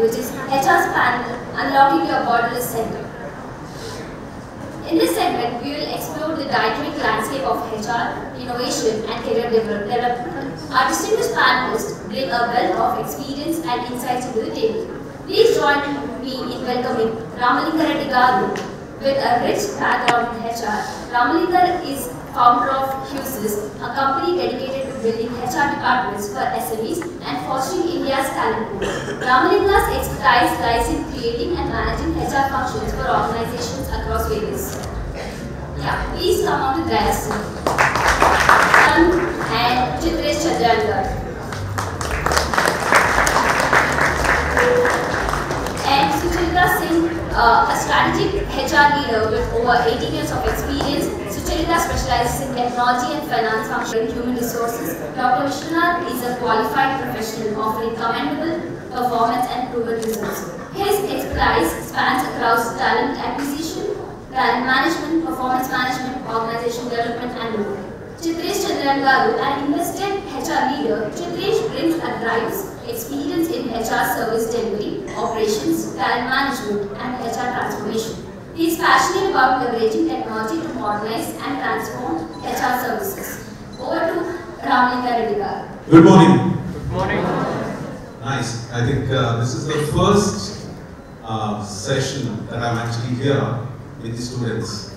which is HR's panel, Unlocking Your Borderless Center. In this segment, we will explore the dynamic landscape of HR, innovation, and career development. Our distinguished panelists bring a wealth of experience and insights to the table. Please join me in welcoming Ramalinga Reddy Garu with a rich background in HR. Ramalinga is founder of HUSIS, a company dedicated building HR departments for SMEs and fostering India's talent pool. Ramalinga's expertise lies in creating and managing HR functions for organizations across various. Yeah, please come on to dais. And Chitresh Chandran and Sucharita Singh, uh, a strategic HR leader with over 18 years of experience. Sucharita specializes in technology and finance function human resources. Dr. Vishwanath is a qualified professional offering commendable performance and proven results. His expertise spans across talent acquisition, talent management, performance management, organization development and more. Chitresh Chandran Garu, an invested HR leader, Chitresh brings a drives experience in HR service delivery, operations, talent management, and HR transformation. He is passionate about leveraging technology to modernize and transform HR services. Over to Ramalinga Reddy Good morning. Good morning. Nice. I think uh, this is the first uh, session that I'm actually here with the students.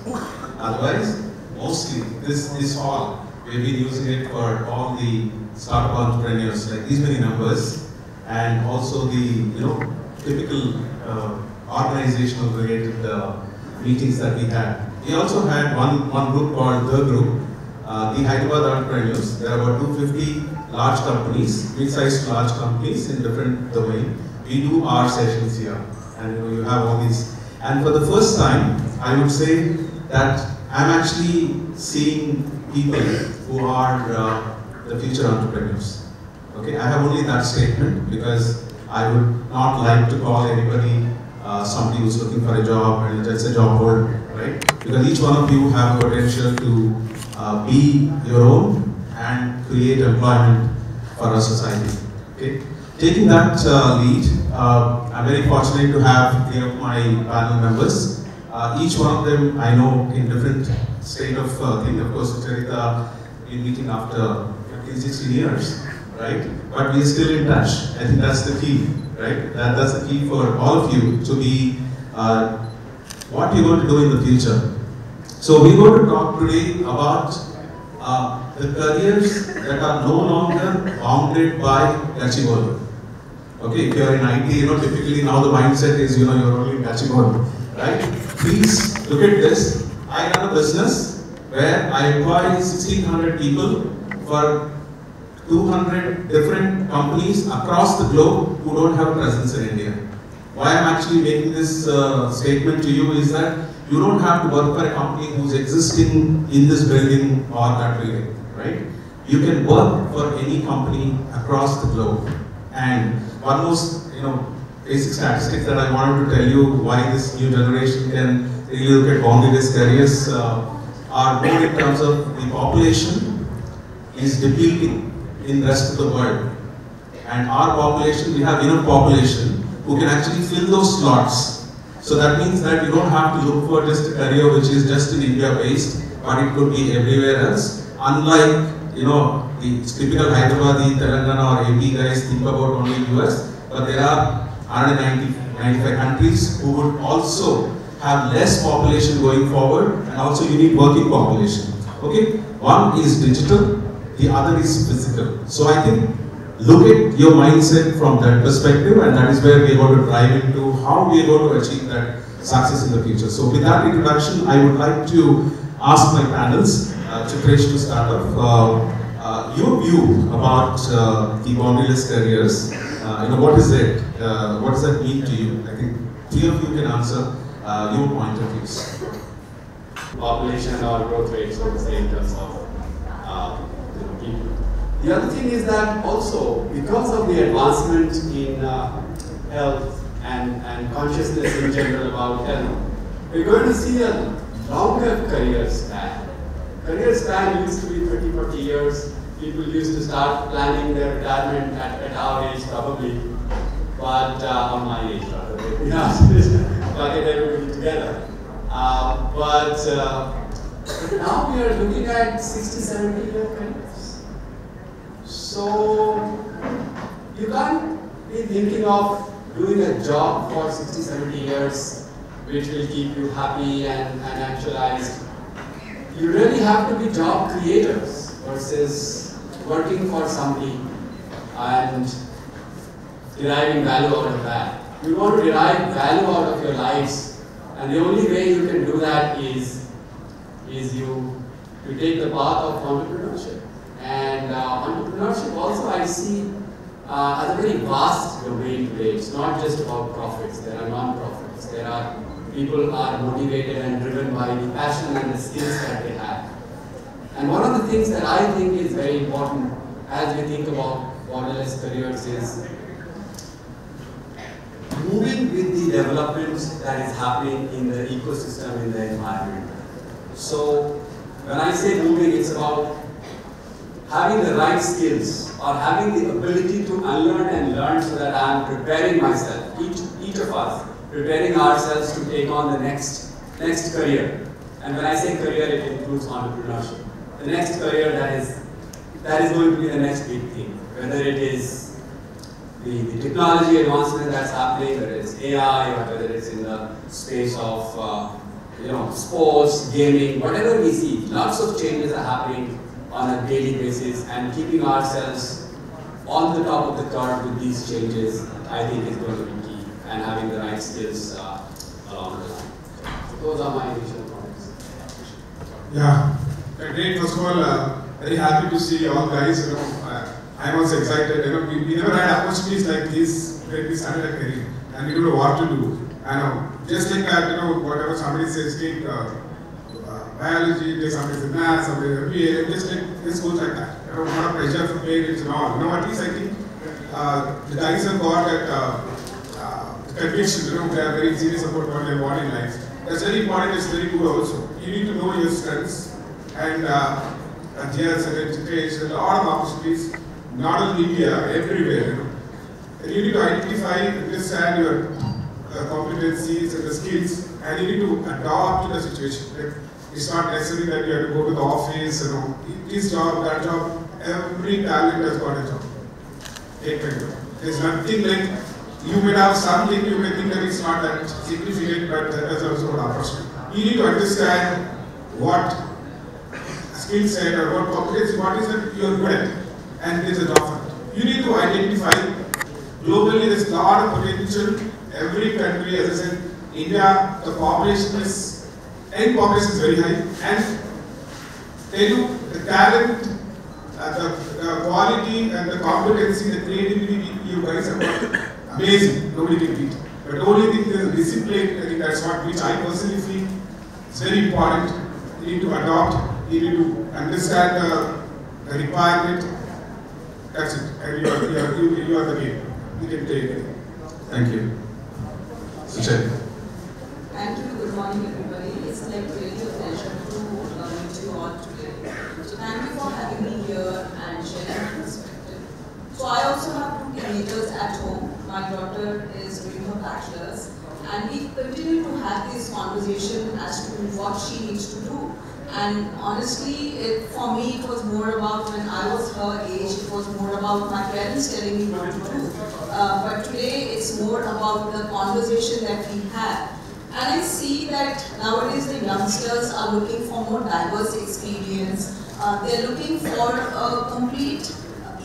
Otherwise, mostly this is hall, we've been using it for all the startup entrepreneurs, like these many numbers, and also the you know typical uh, organizational related uh, meetings that we had. We also had one one group called the group, uh, the Hyderabad entrepreneurs. There are about 250 large companies, mid-sized large companies in different domain. We do our sessions here, and you know you have all these. And for the first time, I would say that I'm actually seeing people who are uh, the future entrepreneurs. Okay, I have only that statement because I would not like to call anybody uh, somebody who's looking for a job and it's a job board, right? Because each one of you have potential to uh, be your own and create employment for our society. Okay, taking that uh, lead, uh, I'm very fortunate to have three of my panel members. Uh, each one of them I know in different state of uh, thing. Of course, Charita been meeting after 15, 16 years, right? But we are still in touch. I think that's the key, right? That, that's the key for all of you to be uh, what you're going to do in the future. So we're going to talk today about uh, the careers that are no longer bounded by Gachibowli. Okay, if you're in IT, you know, typically now the mindset is, you know, you're only in Gachibowli, right? Please look at this. I run a business where I employ 1600 people for 200 different companies across the globe who don't have a presence in India. Why I'm actually making this uh, statement to you is that you don't have to work for a company who's existing in this building or that building, right? You can work for any company across the globe. And one most, you know, basic statistics that I wanted to tell you why this new generation can really look at boundaryless careers uh, are more in terms of the population is depleting in the rest of the world. And our population, we have enough population who can actually fill those slots. So that means that you don't have to look for just a career which is just in India based, but it could be everywhere else. Unlike, you know, the typical Hyderabadi, Telangana or AP guys think about only US, but there are 190, 95 countries who would also have less population going forward and also you need working population. Okay, one is digital, the other is physical. So I think look at your mindset from that perspective and that is where we are going to drive into how we are going to achieve that success in the future. So with that introduction, I would like to ask my panels, uh, to start off, uh, uh, your view about uh, the boundaryless careers. Uh, you know, what is it? Uh, what does that mean to you? I think three of you can answer uh, your point of views. Population or growth rate, so to say, in terms of uh, people. The other thing is that also because of the advancement in uh, health and, and consciousness in general about health, we're going to see a longer career span. Career span used to be 30, 40 years. People used to start planning their retirement at, at our age probably, but uh, on my age rather. Know, get everybody together. Uh, but, uh, now we are looking at 60, 70 year. So you can't be thinking of doing a job for 60, 70 years which will keep you happy and, and actualized. You really have to be job creators versus working for somebody and deriving value out of that. You want to derive value out of your lives and the only way you can do that is, is you, you take the path of entrepreneurship. And uh, entrepreneurship also I see uh, as a very vast domain today. It's not just about profits. There are non-profits. There are people are motivated and driven by the passion and the skills that they have. And one of the things that I think is very important as we think about borderless careers is moving with the developments that is happening in the ecosystem, in the environment. So when I say moving, it's about having the right skills or having the ability to unlearn and learn so that I am preparing myself, each, each of us, preparing ourselves to take on the next, next career. And when I say career, it includes entrepreneurship. The next career that is, that is going to be the next big thing, whether it is the, the technology advancement that's happening, whether it's AI or whether it's in the space of uh, you know, sports, gaming, whatever we see, lots of changes are happening on a daily basis and keeping ourselves on the top of the curve with these changes, I think is going to be key and having the right skills uh, along the line. So those are my initial comments. Yeah, great. First of all, uh, very happy to see all guys. You know, uh, I was excited. You know, we, we never had opportunities like this when we started a career, and we don't know what to do. Know, just like that, you know, whatever somebody says, take uh, uh, biology, take somebody says math, somebody says MBA, just like this goes like that. You know, lot of pressure for parents and all. You know, at least I think uh, the guys have got that uh, uh, conviction. You know, they are very serious about what they want in life. That's very important. It's very good also. You need to know your strengths and uh, and here a lot of opportunities, not only India, everywhere. You. Need to identify, understand your uh, competencies and the skills, and you need to adapt to the situation. Like, it's not necessary that you have to go to the office, you know, this job, that job, every talent has got a job. Take my job. There's nothing like, you may have something, you may think that it's not that significant, but there's also an opportunity. You need to understand what skill set or what competency, what is that you are good at, and there's a job. You need to identify globally there's a lot of potential. Every country, as I said, India, the population is, young population is very high, and Telugu, the talent, uh, the, the quality and the competency, the creativity you guys have amazing. Nobody can beat. But only thing is discipline. I think that's what which I personally feel is very important. You need to adopt. You need to understand the, the requirement. That's it. You are, you are, you, you are the game. You can take it. Thank you. Suchet. Thank you. Good morning, everybody. It's like really a pleasure to uh, meet you all today. So thank you for having me here and sharing your perspective. So I also have two teenagers at home. My daughter is doing her bachelor's, and we continue to have this conversation as to what she needs to do. And honestly, it, for me, it was more about when I was her age, it was more about my parents telling me what to do. Uh, but today, it's more about the conversation that we have. And I see that nowadays the youngsters are looking for more diverse experience. Uh, they're looking for a complete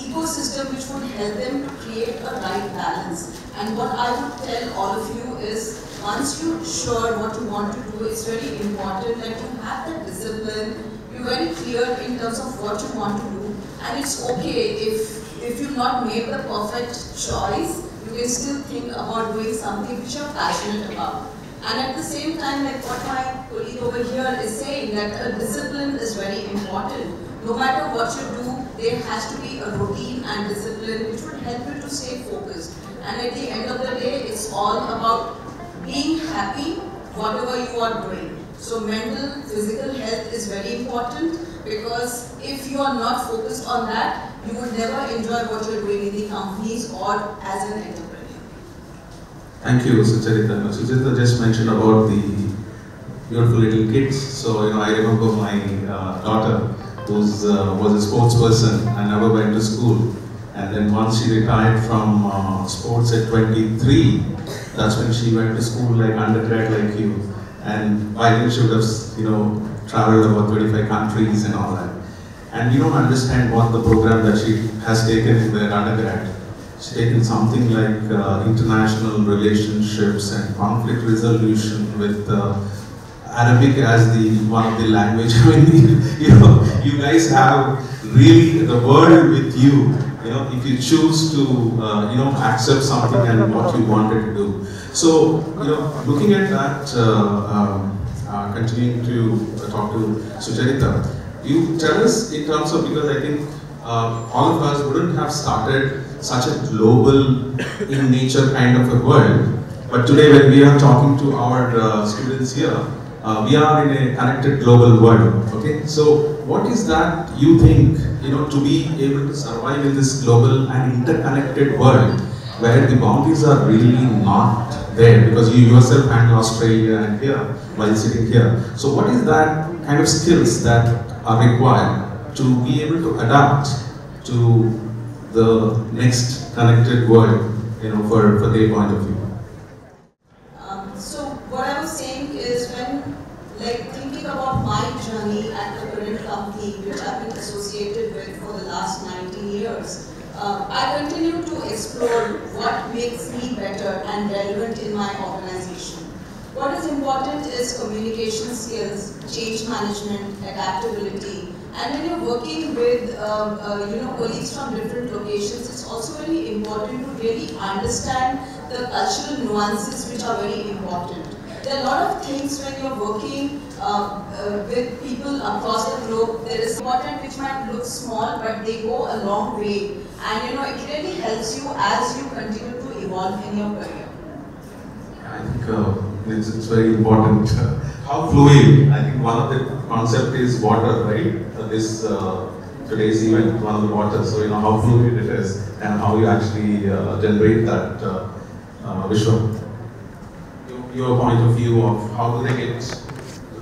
ecosystem which would help them to create a right balance. And what I would tell all of you is, once you're sure what you want to do, it's very important that you have that discipline, you're very clear in terms of what you want to do. And it's okay if, if you've not made the perfect choice, you can still think about doing something which you're passionate about. And at the same time, like what my colleague over here is saying, that a discipline is very important. No matter what you do, there has to be a routine and discipline which would help you to stay focused. And at the end of the day, it's all about being happy whatever you are doing. So mental, physical health is very important because if you are not focused on that, you would never enjoy what you're doing in the companies or as an entrepreneur. Thank you, Sucharita. Sucharita just mentioned about the beautiful little kids. So, you know, I remember my uh, daughter who uh, was a sports person and never went to school. And then once she retired from uh, sports at 23, that's when she went to school like undergrad like you. And by then she would have, you know, traveled about 35 countries and all that. And you don't understand what the program that she has taken in the undergrad. She's taken something like uh, international relationships and conflict resolution with uh, Arabic as the one of the language. I mean, you know, you guys have really the world with you. You know, if you choose to, uh, you know, accept something and what you wanted to do. So, you know, looking at that, uh, um, uh, continuing to uh, talk to Sucharita, you tell us in terms of because I think uh, all of us wouldn't have started such a global in nature kind of a world. But today when we are talking to our students here, we are in a connected global world. Okay, so what is that you think you know to be able to survive in this global and interconnected world where the boundaries are really not there because you yourself handle Australia and here while sitting here. So what is that kind of skills that are required to be able to adapt to the next connected world, you know, for, for their point of view? Um, so what I was saying is when, like thinking about my journey at the current company, which I've been associated with for the last 19 years, uh, I continue to explore what makes me better and relevant in my organization. What is important is communication skills, change management, adaptability, and when you're working with um, uh, you know colleagues from different locations, it's also very important to really understand the cultural nuances which are very important. There are a lot of things when you're working uh, uh, with people across the globe. There is important which might look small, but they go a long way, and you know it really helps you as you continue to evolve in your career. I think uh, it's, it's very important. How fluid, I think one of the concept is water, right? Uh, this uh, today's event, one of the water, so you know how fluid it is and how you actually uh, generate that uh, uh, visual. Your- Your point of view of how do they get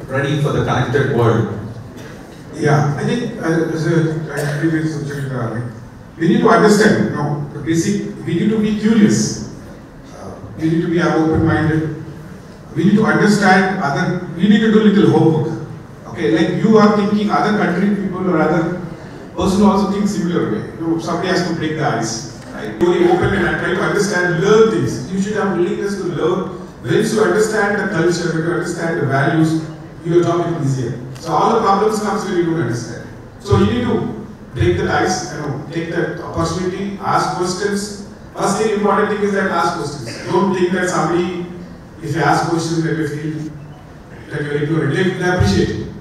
ready for the connected world? Yeah, I think uh, as a I agree with Sucharita, right? We need to understand, you know, the basic, we need to be curious. Uh, we need to be open-minded. We need to understand other, we need to do little homework. Okay, like you are thinking other country people or other person also think similar way. You know, somebody has to break the ice. Right? Be open and try to understand, learn things. You should have willingness to learn. Once you understand the culture, you understand the values, your job is easier. So all the problems comes when you don't understand. So you need to break the ice, you know, take that opportunity, ask questions. First thing, important thing is that ask questions. Don't think that somebody, if you ask questions, they will feel that you are ignorant. They, they appreciate it.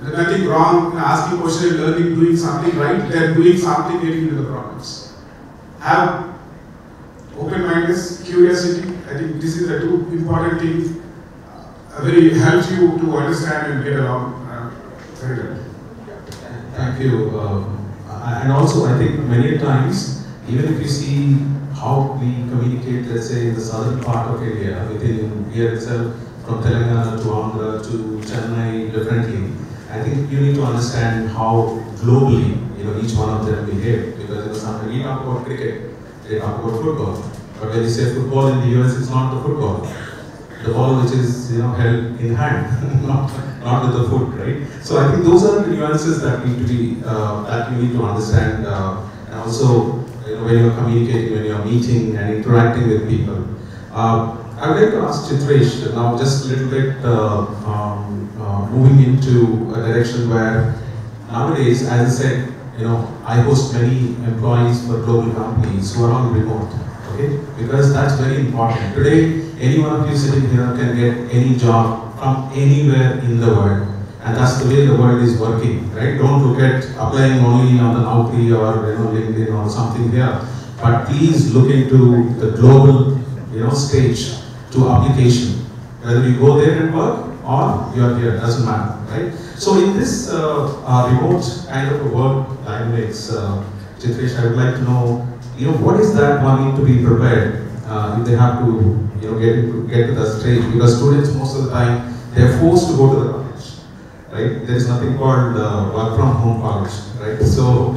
There's nothing wrong in asking questions, learning, doing something right. They're doing something, getting into the problems. Have open-mindedness, curiosity. I think this is the two important things. Uh, very helps you to understand and get along uh, very. Thank you. Um, and also, I think many times, even if you see how we communicate, let's say in the southern part of India, within here itself, from Telangana to Andhra to Chennai differently, I think you need to understand how globally, you know, each one of them behave. Because you know, some, when we talk about cricket, they talk about football. But when you say football in the US, it's not the football. The which is, you know, held in hand, not, not with the foot, right? So I think those are the nuances that need to be, uh, that you need to understand. Uh, and also, you know, when you're communicating, when you're meeting and interacting with people. Uh, I would like to ask Chitresh now just a little bit uh, um, uh, moving into a direction where nowadays, as I said, you know, I host many employees for global companies who are on remote, okay? Because that's very important. Today, any one of you sitting here can get any job from anywhere in the world. And that's the way the world is working, right? Don't look at applying only on the Naukri or you know, LinkedIn or something here. But please look into the global, you know, stage to application. Whether you go there and work or you are here, doesn't matter, right? So in this uh, uh, remote kind of a work dynamics, uh, Chitresh, I would like to know, you know, what is that one need to be prepared uh, if they have to, you know, get into, get to the stage? Because students most of the time they are forced to go to the college, right? There is nothing called uh, work from home college, right? So,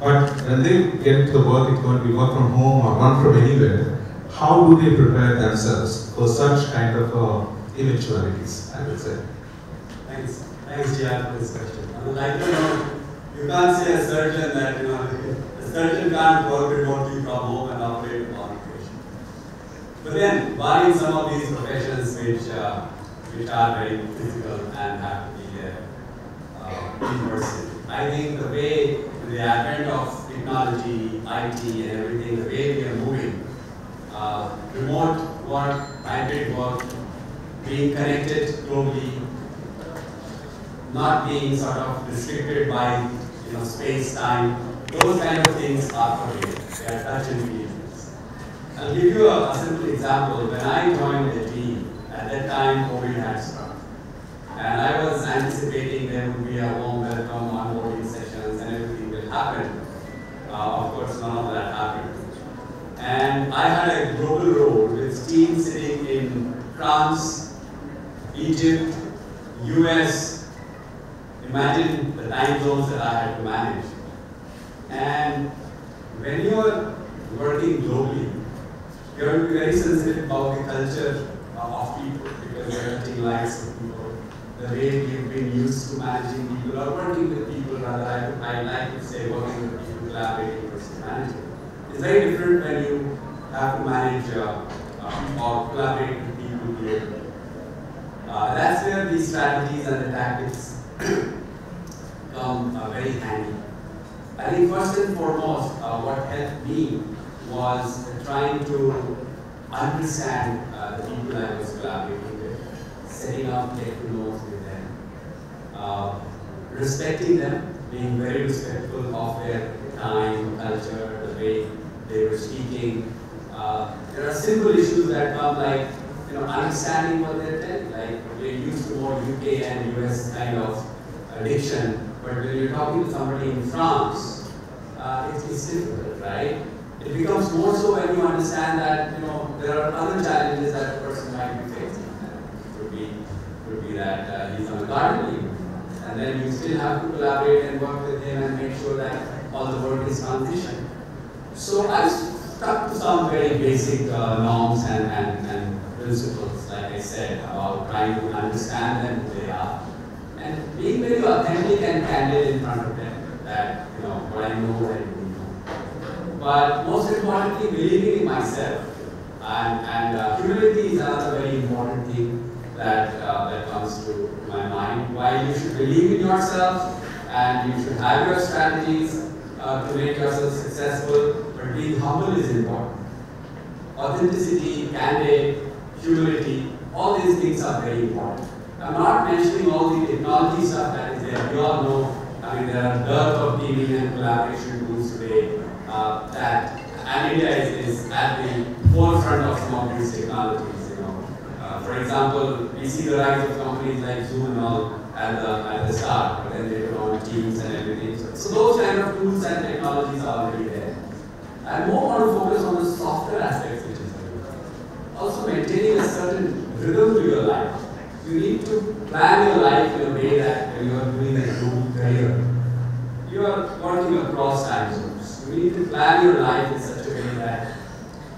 but when they get into the work, it's going to be work from home or work from anywhere. How do they prepare themselves for such kind of uh, eventualities? I would say. Thanks, thanks, Jia, for this question. I would like to know, you can't say a surgeon that, you know, a surgeon can't work remotely from home and operate on patient. But then, barring some of these professions which, uh, which are very physical and have to be uh, uh, in person, I think the way, the advent of technology, IT and everything, the way we are moving, uh, remote work, hybrid work, being connected globally, not being sort of restricted by you know space, time, those kind of things are pervaded. They are touch and feel. I'll give you a, a simple example. When I joined the team, at that time COVID had struck. And I was anticipating there would be a warm welcome, onboarding sessions, and everything will happen. Uh, of course, none of that happened. And I had a global role with teams sitting in France, Egypt, US. Imagine the time zones that I had to manage. And when you are working globally, you have to be very sensitive about the culture of people because you are touching lives of people. The way we've been used to managing people or working with people, rather, I, I like to say working with people, collaborating versus managing. It's very different when you have to manage uh, uh, or collaborate with people globally. Uh, that's where these strategies and the tactics come uh, very handy. I think first and foremost, uh, what helped me was trying to understand uh, the people I was collaborating with, setting up to with them, uh, respecting them, being very respectful of their time, culture, the way they were speaking. Uh, there are simple issues that come like you know understanding what they're telling. Like we're used to more UK and US kind of addiction, but when you're talking to somebody in France, uh, it's, it's difficult, right? It becomes more so when you understand that you know there are other challenges that a person might be facing. Could be could be that uh, he's on a garden leave, and then you still have to collaborate and work with him and make sure that all the work is transitioned. So I stuck to some very basic uh, norms and, and, and principles, like I said, about trying to understand them who they are, and being very authentic and candid in front of them. That you know what I know, what I don't know. But most importantly, believing in myself, and, and uh, humility is another very important thing that uh, that comes to my mind. While you should believe in yourself and you should have your strategies uh, to make yourself successful, but being humble is important. Authenticity, candid, humility, all these things are very important. I'm not mentioning all the technology stuff that is there. You all know, I mean, there are a dearth of teaming and collaboration tools today uh, that, India is, is at the forefront of some of these technologies, you know. Uh, for example, we see the rise of companies like Zoom and all at the, at the start, but then they put on Teams and everything. So, those kind of tools and technologies are already there. I more want to focus on the softer aspects which is there. Also maintaining a certain rhythm to your life. You need to plan your life in a way that you are doing a group career, you are working across time zones. You need to plan your life in such a way that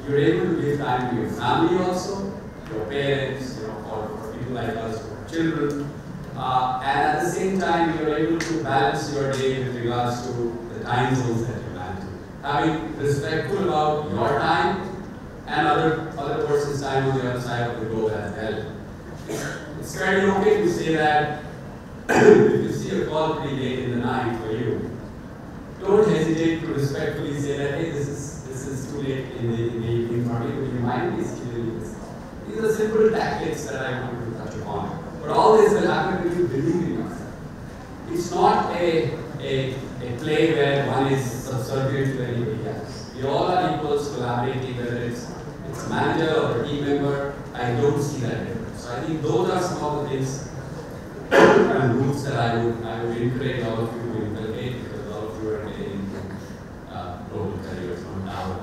you're able to give time to your family also, your parents, you know, for people like us have children. Uh, and at the same time, you're able to balance your day with regards to the time zones that you manage. Having respectful about your time and other other person's time on the other side of the globe as well. It's fairly okay to say that if you see a call pretty late in the night for you, don't hesitate to respectfully say that, hey, this is this is too late in the, in the evening for me, would you mind please this call? These are simple tactics that I want to touch upon. But all this will happen if you believe in yourself. It's not a, a, a play where one is subservient to anybody else. We all are equals collaborating, whether it's, it's a manager or a team member. I don't see that. So I think those are some of the things and rules that I would, I would encourage all of you to inculcate because all of you are getting uh, global careers from now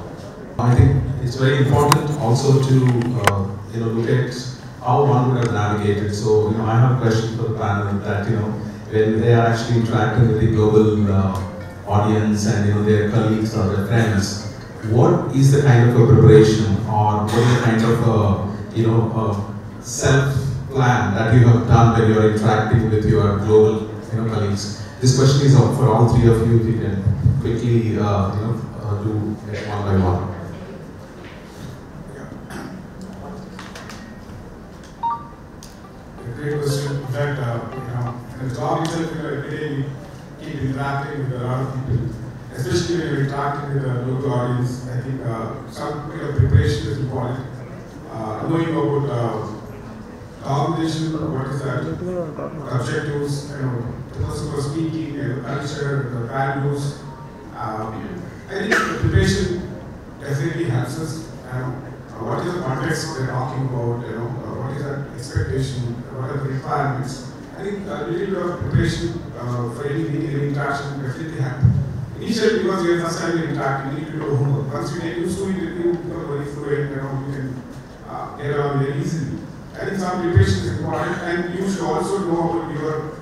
on. I think it's very important also to uh, you know look at how one would have navigated. So you know I have a question for the panel that you know when they are actually interacting with the global uh, audience and you know their colleagues or their friends, what is the kind of a preparation or what is the kind of a you know a self plan that you have done when you are interacting with your global you know colleagues? This question is for all three of you. If you can quickly uh, you know uh, do it one by one. Great question. In fact, uh, you know, in the job itself, you know, every day we keep interacting with a lot of people, especially when you're interacting with a local audience. I think uh, some bit of preparation is important. Uh, knowing about uh, organization, what is that, objectives, you know, the person who's speaking, and the culture, the values. Um, I think preparation definitely helps us. Um, uh, what is the context they're talking about, you know, uh, what is the expectation, what are the requirements. I think a little bit of preparation uh, for any meeting, any interaction definitely happen. Initially, because you're first time you interact, you need to do homework. Once you get used to it, you become very fluent, you know, you can uh, get around very easily. I think some preparation is important, and you should also know about your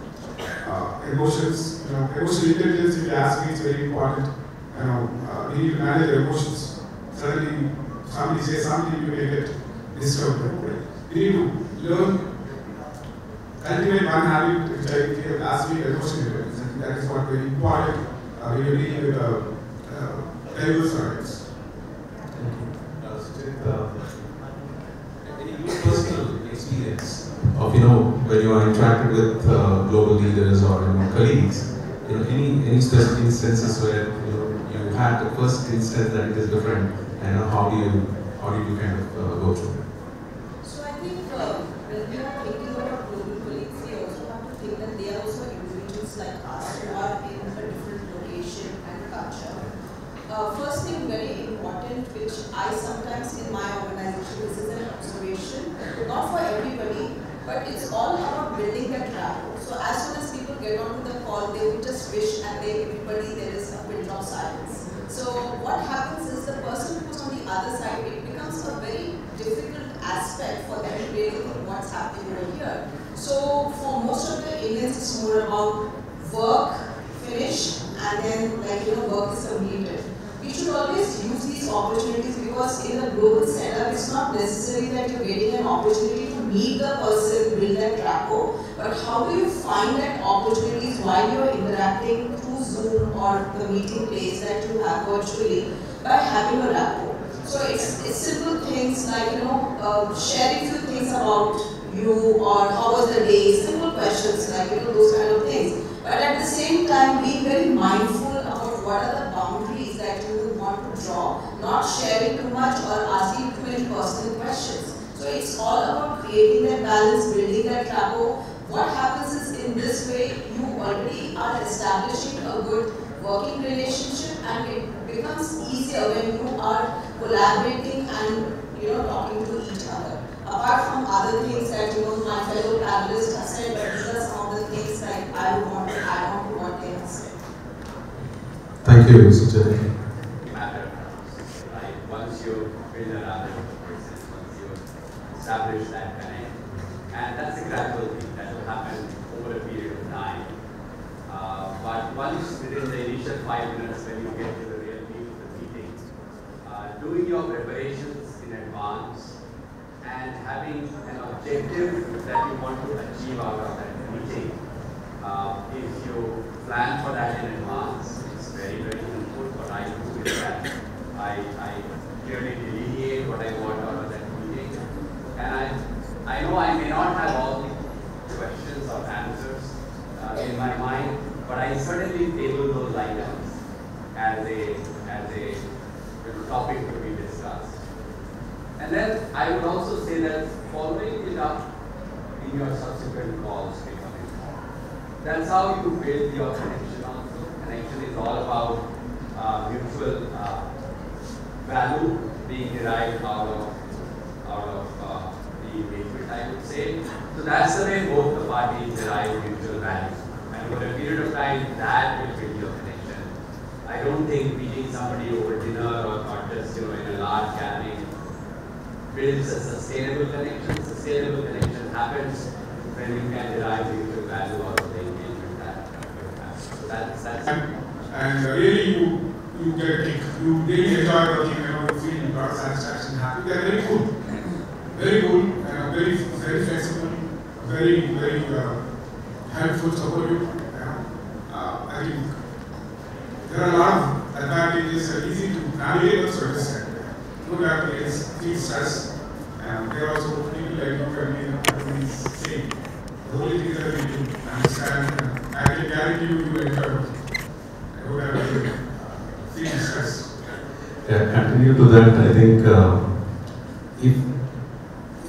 uh, emotions. You know, emotional intelligence, if you ask me, is very important. You know, uh, you need to manage your emotions. Suddenly, somebody says something, you may get disturbed. You need to learn, cultivate one habit, which I think last week, emotional intelligence. I think that is what very important uh, when you're dealing with uh, uh, diverse audience. Any personal experience of you know when you are interacting with uh, global leaders or you know colleagues, you know any any specific instances where you know you had the first instance that it is different, and uh, how do you how do you kind of uh, go through? it? So I think uh, when we are thinking about global colleagues, we also have to think that they are also individuals like us who are in a different location and culture. Uh, first thing very important, which I sometimes in my organization, this is an observation, not for everybody, but it's all about building that rapport. So as soon as people get onto the call, they will just wish and they everybody there is a pinch of silence. So what happens is the person who's on the other side, it becomes a very difficult aspect for them to really what's happening over here. So for most of the Indians, it's more about work, finish, and then like you know, work is completed. We should always use these opportunities because in a global setup, it's not necessary that you're getting an opportunity to meet the person, build that rapport, but how do you find that opportunities while you're interacting through Zoom or the meeting place that you have virtually by having a rapport. So it's, it's simple things like, you know, uh, sharing few things about you or how was the day, simple questions like, you know, those kind of things. But at the same time, being very mindful about what are the not sharing too much or asking too many personal questions. So it's all about creating that balance, building that rapport. What happens is in this way, you already are establishing a good working relationship and it becomes easier when you are collaborating and you know talking to each other. Apart from other things that you know my fellow panelists have said, but these are some of the things that I want to add on to what they have said. Thank you, Mr. matter. Right? Once you build a rapport with the person, once you establish that connect, and that's a gradual thing that will happen over a period of time. Uh, but once within the initial five minutes when you get to the real meat of the meeting, uh, doing your preparations in advance and having an objective that you want to achieve out of that meeting. Uh, if you plan for that in advance, it's very, very helpful. What I do is that I, I clearly delineate what I want out of that meeting. And I, I know I may not have all the questions or answers uh, in my mind, but I certainly table those items as a, as a you know, topic to be discussed. And then I would also say that following it up in your subsequent calls become important. That's how you build your connection also. Connection is all about uh, mutual uh, value being derived out of, out of uh, the engagement, I would say. So that's the way both the parties derive mutual value. And over a period of time, that will build your connection. I don't think meeting somebody over dinner or, or just you know in a large gathering builds a sustainable connection. Sustainable connection happens when you can derive mutual value out of the engagement that you have. So that's that's And, and really you, you get you really enjoy working, know, you feel a lot of satisfaction, happy. They are very good, very good, and very, very flexible, very, very uh, helpful, supportive. You know. uh, I think there are a lot of advantages, uh, easy to navigate also at the same time. Good advantages, feel stress, and they are also people like you and me, everybody is same. The only thing that we do, understand, and I can guarantee you, you enjoy working. I don't have any uh, feeling stress. Yeah, continue to that, I think uh, if,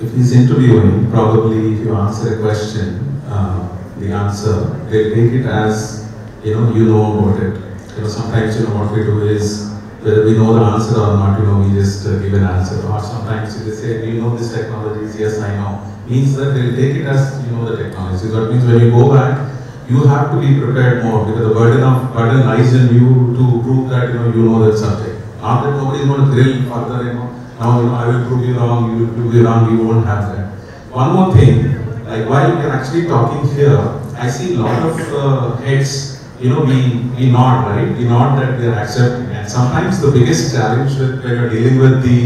if he's interviewing, probably if you answer a question, uh, the answer, they take it as, you know, you know about it. You know, sometimes, you know, what we do is, whether we know the answer or not, you know, we just uh, give an answer. Or sometimes they say, you know this technology? Yes, I know. Means that they'll take it as, you know, the technology. That means when you go back, you have to be prepared more because the burden of burden lies in you to prove that you know you know that subject. That nobody is going to drill further, you know. Now I will prove you wrong, you will prove you wrong. You won't have that. One more thing, like while we are actually talking here, I see a lot of uh, heads. You know, we we nod, right? We nod that they are accepting. And sometimes the biggest challenge with when you're dealing with the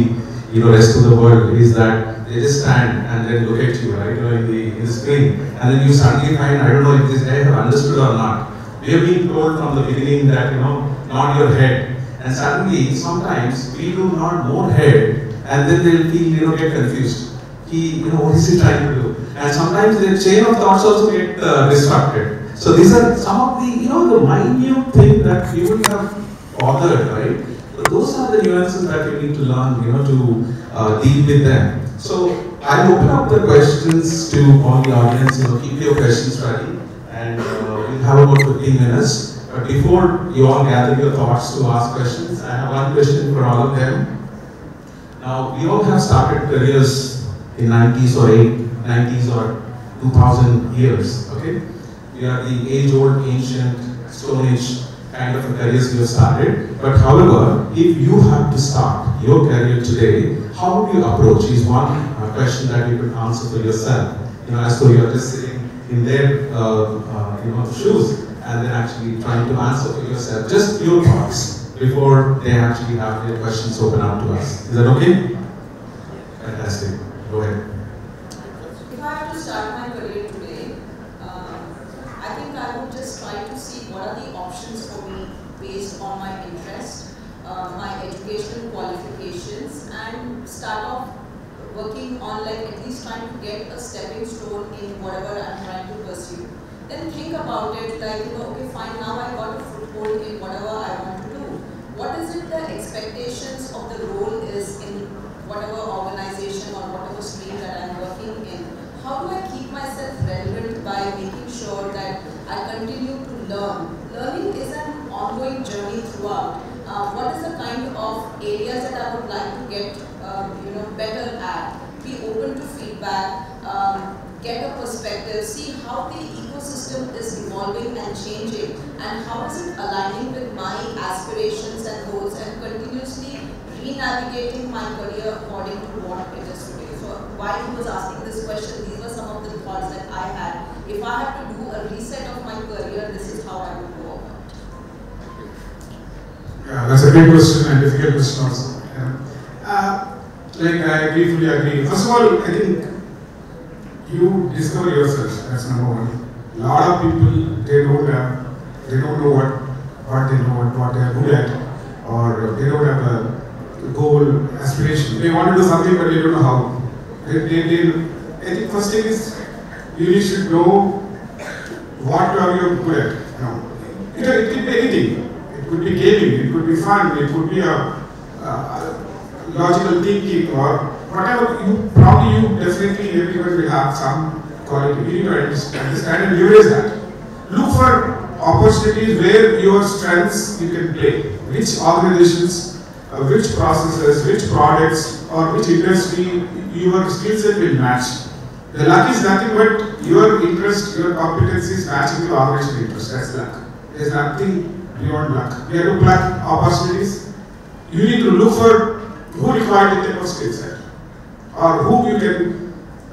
you know rest of the world is that they just stand and then look at you, right, you know, in the, in the screen, and then you suddenly find, I don't know if this guy have understood or not. We have been told from the beginning that, you know, nod your head, and suddenly, sometimes, we do not more head, and then they'll feel, you know, get confused. He, you know, what is he trying to do? And sometimes the chain of thoughts also get uh, disrupted. So these are some of the, you know, the minute thing that we would have bothered, right? Those are the nuances that you need to learn, you know, to uh, deal with them. So I'll open up the questions to all the audience. You know, keep your questions ready, and uh, we'll have about 15 minutes. But before you all gather your thoughts to ask questions, I have one question for all of them. Now, we all have started careers in 90s or 8, 90s or 2000 years. Okay, we are the age-old, ancient, Stone Age kind of careers we have started. But however, if you have to start your career today, how would you approach? Is one uh, question that you could answer for yourself. You know, as though you are just sitting in their uh, uh, you know shoes and then actually trying to answer for yourself. Just your thoughts before they actually have their questions open up to us. Is that okay? Fantastic. Go ahead. If I have to start my career today, um, I think I would just try to see what are the options for me based on my interest, uh, my educational qualifications, and start off working on like at least trying to get a stepping stone in whatever I'm trying to pursue. Then think about it like, you know, okay, fine, now I got a foothold in whatever I want to do. What is it the expectations of the role is in whatever organization or whatever stream that I'm working in? How do I keep myself relevant by making sure that I continue to learn? Learning is an ongoing journey throughout. Uh, what is the kind of areas that I would like to get, um, you know, better at? Be open to feedback, um, get a perspective, see how the ecosystem is evolving and changing, and how is it aligning with my aspirations and goals, and continuously re-navigating my career according to what it is today. So while he was asking this question, these were some of the thoughts that I had. If I had to do a reset of my career, this is how I would go about it. Yeah, that's a great question and difficult question also. Like I agree, fully agree. First of all, I think you discover yourself. That's number one. A lot of people they don't have, they don't know what what they know and what they are good at, or they don't have a goal, aspiration. They want to do something, but they don't know how. They, they, they, I think first thing is you really should know what you are good at. You know, it, it could be anything. It could be gaming, it could be fun, it could be a, a logical thinking or whatever. You probably you definitely everyone will have some quality. You need to understand and leverage that. Look for opportunities where your strengths you can play. Which organizations, uh, which processes, which products or which industry your skill set will match. The luck is nothing but your interest, your competencies matching with organization interest. That's luck. There's nothing beyond luck. We have to pluck opportunities. You need to look for who requires the type of skill set or who you can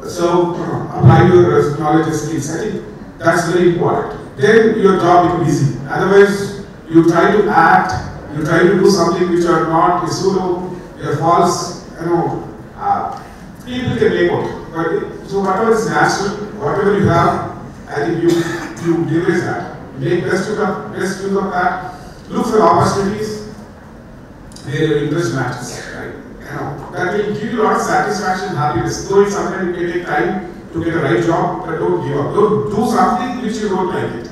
so apply your knowledge and skills. I think that's very important. Then your job becomes easy. Otherwise, you try to act, you try to do something which are not pseudo, a false, you know, uh, people can make out. But so whatever is natural, whatever you have, I think you you leverage that. Make best use of best use of that. Look for opportunities where your interest matches. Know, that will give you a lot of satisfaction, happiness. Though it's sometimes it may take time to get a right job, but don't give up. Don't do something which you don't like it.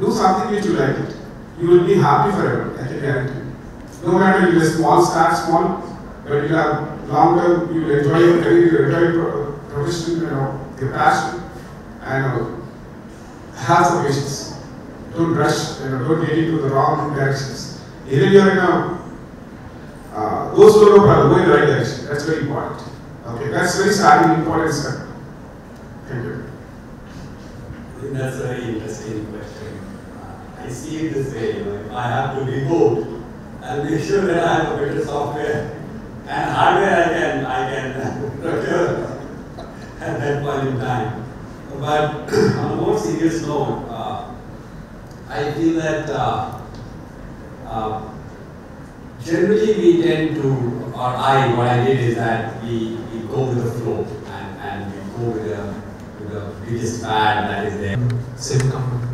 Do something which you like it. You will be happy forever. I can guarantee. you. No matter you just small, start small, but you have long term, you will enjoy your career, you enjoy your profession, you know, your passion, and uh, have some patience. Don't rush, you know, don't get into the wrong directions. Either you are in a uh, no problem, go in the right direction. That's very important. Okay, that's very starting important step. Thank you. That's a very interesting question. I see it this way, if I have to reboot, I'll make sure that I have a better software and hardware I can, I can procure at that point in time. But on a more serious note, uh, I feel that uh, uh, generally we tend to, or I, what I did is that we, we go with the flow and, and we go with the, with the biggest fad that is there. Same company.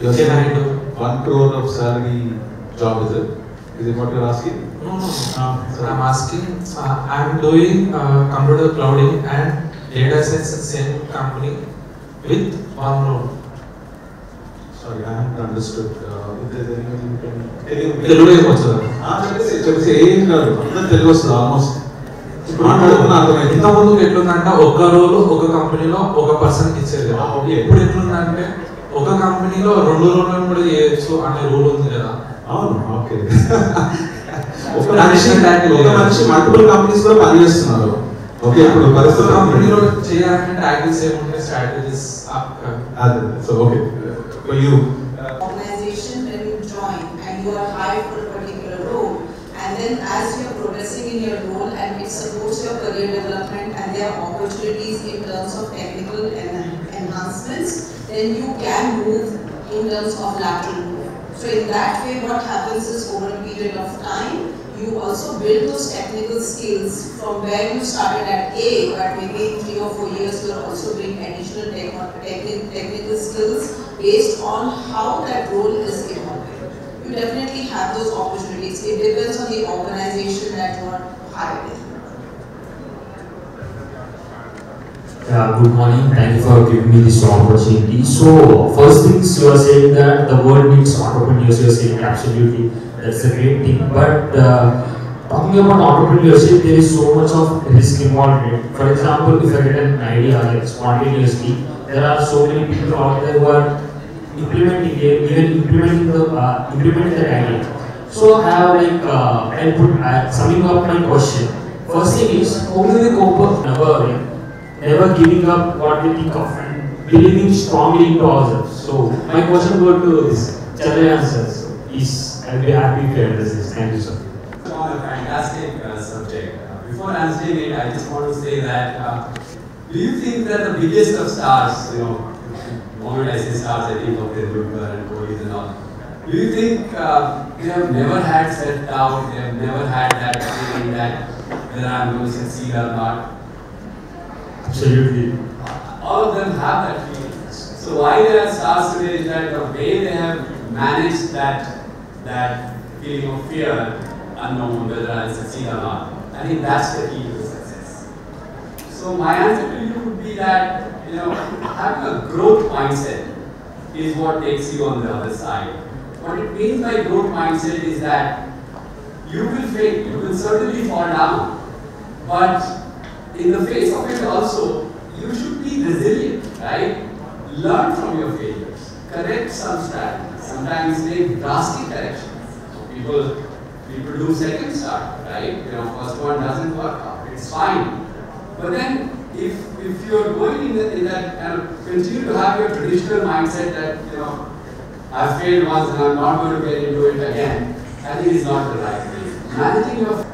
You're Can I saying one crore of salary job, is it? Is it what you're asking? No, no, no. So I'm asking, uh, I'm doing uh, computer clouding and data science in same company with one role. తెలుగులో ఏమొచ్చదా చెప్పేసి చెప్పేసి ఏం కాదు. అందరూ తెలుగు వస్తుంది almost ఇంత ముందు ఎట్లుందంటే ఒక రోలు ఒక కంపెనీలో ఒక పర్సన్ ఇచ్చేది. ఇప్పుడు ఎట్లుందంటే ఒక కంపెనీలో రెండు రోజులను కూడా చేయొచ్చు అనే రూల్ ఉంది కదా. అవును ఓకే. ఒక మనిషి ఒక మనిషి మల్టిపుల్ కంపెనీస్లో పనిచేస్తున్నారు. ఓకే ఇప్పుడు పరిస్థితి కంపెనీలో చేయాలంటే ట్యాగిల్స్ ఏముంటాయి? స్ట్రాటజీస్ అదే. So okay for you. Uh, organization when you join and you are hired for a particular role and then as you are progressing in your role and it supports your career development and there are opportunities in terms of technical en enhancements, then you can move in terms of lateral. So in that way what happens is over a period of time you also build those technical skills from where you started at A, but maybe in three or four years you are also doing additional tech technical skills based on how that role is evolving. You definitely have those opportunities. It depends on the organization that you are hired in. Yeah, good morning. Thank you for giving me this opportunity. So, first things you are saying that the world needs entrepreneurs. You are saying absolutely that's a great thing. But uh, talking about entrepreneurship, there is so much of risk involved in it. For example, if I get an idea like spontaneously, there are so many people out there who are implementing it, even implementing the uh, implementing that idea. So I have like uh, I put uh, summing up my question. First thing is how do we cope up never never giving up what we think of and believing strongly into ourselves. So my question go to this Chennai answers. Is I'll be happy if address this. Thank you, sir. a fantastic uh, subject. Uh, before answering it, I just want to say that uh, do you think that the biggest of stars, you know, the say stars, I think of Tendulkar and Kohli and all. Do you think uh, they have never had self doubt? They have never had that feeling that whether I'm going to succeed or not? Absolutely. all of them have that feeling. So why they are stars today is that the way they have managed that that feeling of fear, unknown whether I'll succeed or not. I think that's the key to the success. So my answer to you would be that you know having a growth mindset is what takes you on the other side. What it means by growth mindset is that you will fail, you will certainly fall down, but in the face of it also, you should be resilient, right? Learn from your failures, correct some strategies, sometimes take drastic corrections. So people, people do second start, right? You know, first one doesn't work out. It's fine. But then if if you're going in, the, in that and continue to have your traditional mindset that you know I've failed once and I'm not going to get into it again, I think it's not the right way. Managing your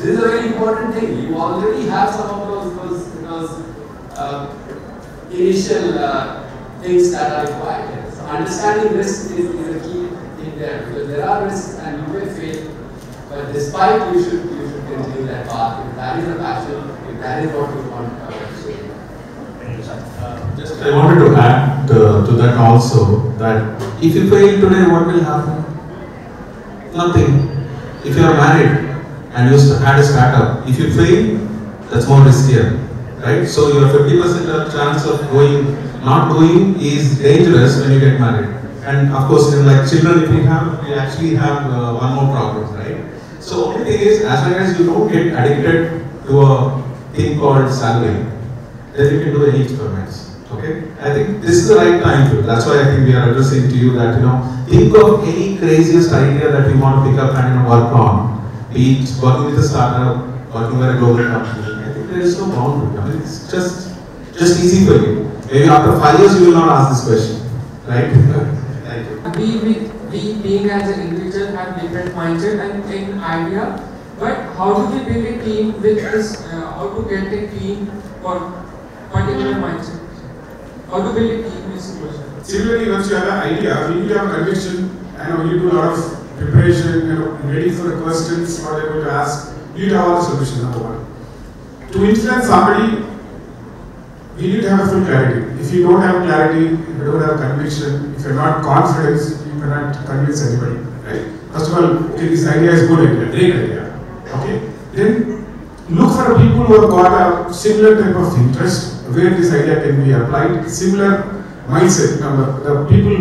this is a very important thing. You already have some of those those, those uh, initial uh, things that are required. So understanding risk is, is a key thing there because there are risks and you may fail. But despite you should you should continue that path. If that is a passion, if that is what you want pursue. Just I wanted to add uh, to that also that if you fail today, what will happen? Nothing. If you are married and you had a startup, if you fail, that's more riskier, right? So your 50% chance of going, not going is dangerous when you get married. And of course, in like children, if we have, we actually have uh, one more problem, right? So only thing is, as long as you don't get addicted to a thing called salary, then you can do any experiments. Okay? I think this is the right time to. That's why I think we are addressing to you that you know think of any craziest idea that you want to pick up and you know, work on. Be it working with a startup, working with a global company. I think there is no boundary. I mean, it's just just easy for you. Maybe after five years you will not ask this question, right? Thank you. we, we, we being as an individual have different mindset and, and idea, but how do we build a team with this, uh, how to get a team for How. Similarly, once you have an idea, need to have conviction. Know you do a lot of preparation, you know, ready for the questions, what they're going to ask. You need to have all the solutions, number one. To influence somebody, we need to have a full clarity. If you don't have clarity, if you don't have conviction, if you're not confident, you cannot convince anybody, right? First of all, okay, this idea is good idea, great idea. Okay? Then look for people who have got a similar type of interest where this idea can be applied, similar mindset. number, the, people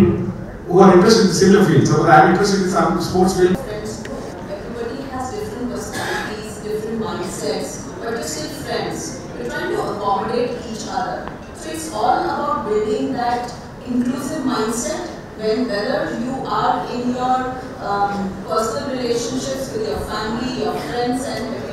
who are interested in similar fields. So I'm interested in some sports field. friends. Everybody has different personalities, different mindsets, but you're still friends. You're trying to accommodate each other. So it's all about building that inclusive mindset when whether you are in your um, personal relationships with your family, your friends and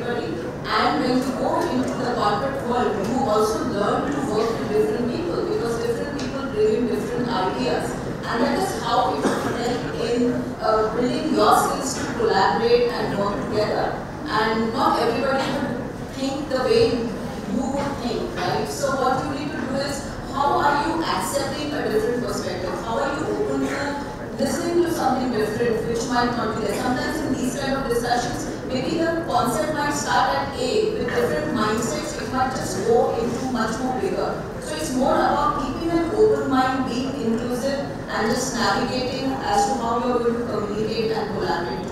and when you go into the corporate world, you also learn to work with different people because different people bring in different ideas. And that is how will help in uh, building your skills to collaborate and work together. And not everybody would think the way you would think, right? So what you need to do is how are you accepting a different perspective? How are you open to listening to something different which might not be there? Sometimes in these kind of discussions, maybe the concept might start at A with different mindsets, it might just go into much more bigger. So it's more about keeping an open mind, being inclusive, and just navigating as to how you're going to communicate and collaborate.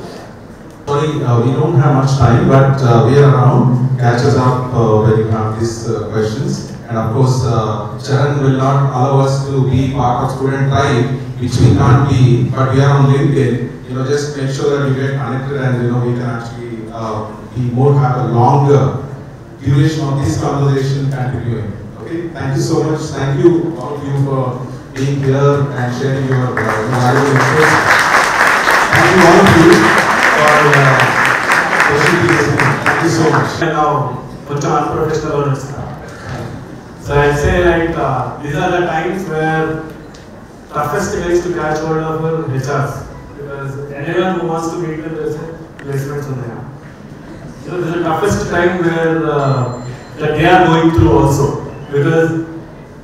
Sorry, uh, we don't have much time, but uh, we are around. Catch us up uh, when you have these uh, questions. And of course, uh, Charan will not allow us to be part of student tribe, which we can't be, but we are on LinkedIn You know, just make sure that you get connected and you know we can actually uh, be more have a longer duration of this conversation continuing. Okay, thank you so much. Thank you all of you for being here and sharing your uh, valuable inputs. Thank you all of you for uh, patiently listening. Thank you so much. now కొంచెం unprofessional నడుస్తా so I say like these are the times where toughest ways to catch hold of HRs anyone who wants to meet with placements on there. So this is the toughest time where uh, that they are going through also because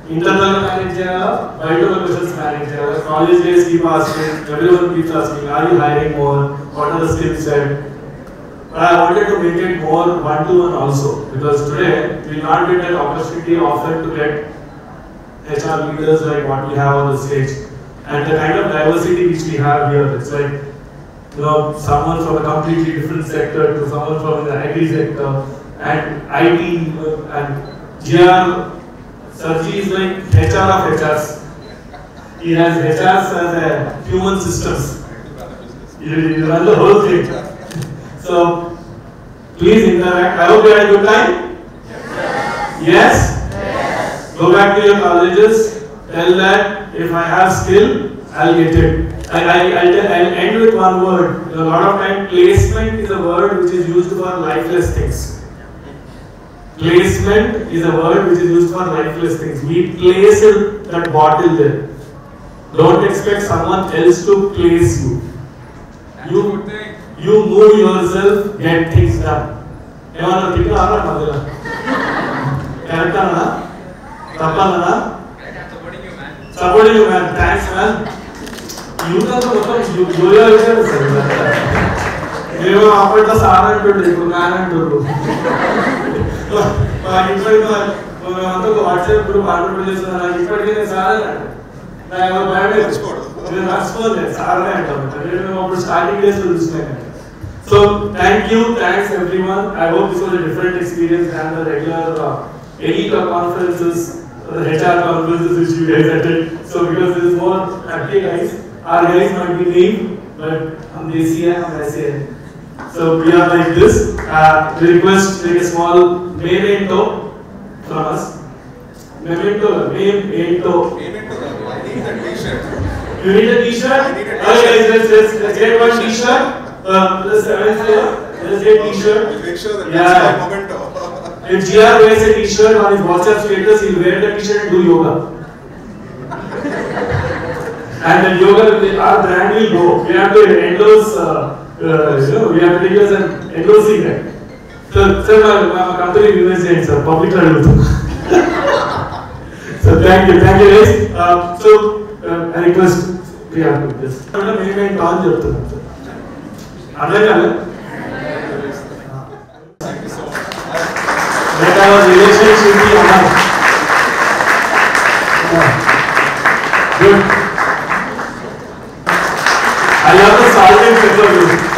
internal manager, vital business manager, college days keep asking, everyone keeps asking, are you hiring more? What are the skill set? But I wanted to make it more one-to-one -one also because today we will not get an opportunity often to get HR leaders like what we have on the stage and the kind of diversity which we have here. It's like you know someone from a completely different sector to someone from the IT sector and IT and GR Sarji is like HR of HRs. He has HRs as a human systems. You, you run the whole thing. So please interact. I hope you had a good time. Yes. Yes? Go back to your colleges. Tell that if I have skill, I'll get it. I, I, I'll, tell, I'll end with one word. A lot of time, placement is a word which is used for lifeless things. placement is a word which is used for lifeless things. We place it, that bottle there. Don't expect someone else to place you. You, you move yourself, get things done. ఏమన్నా తిన్నారా మధ్యలో correct అన్నా తప్పన్నా supporting you man thanks man youth అంతా మొత్తం జోలిగా వేసారు sir ఇదంతా. మేము అప్పట్లో సార్ అంటుండే ఇప్పుడు మ్యాన్ అంటుండ్రు మా ఇంట్లో ఇంకా మేమంతా ఒక వాట్సాప్ గ్రూప్ ఆర్డర్ చేస్తున్నా నాకు ఇప్పటికీ నేను సార్ అని అంటాను. నాకు ఎవరు భయం లేదు. నేను మర్చిపోలేదు సార్నే అంటాను నేను అప్పుడు స్టార్టింగ్ డేస్ లో చూసినా so thank you thanks everyone I hope this was different experience than the regular any conferences HR conferences which you guys attend. So because this is more happy guys, our guys might be name, but हम देसी है हम ऐसे हैं. So we are like this. Uh, we request take a small memento from us. Memento, memento. You need a t-shirt? Okay guys, let's, let's, let's get one t-shirt. Uh, the seventh floor. Let's get t-shirt. Make sure that Yeah. that's my memento. If GR wears a t-shirt on his WhatsApp status, he'll wear the t-shirt and do yoga. And in yoga, with our brand will grow. We have to endorse, uh, uh, you know, we have to take as an endorsing that. So, sir, my, my company business is sir, public land. so, thank you, thank you guys. Uh, so, uh, I request Priya to this. Madam, मेरी मैं call call तक आना क्या है? Thank you so much. That our relationship should be alive. Good. I love the salt and pepper.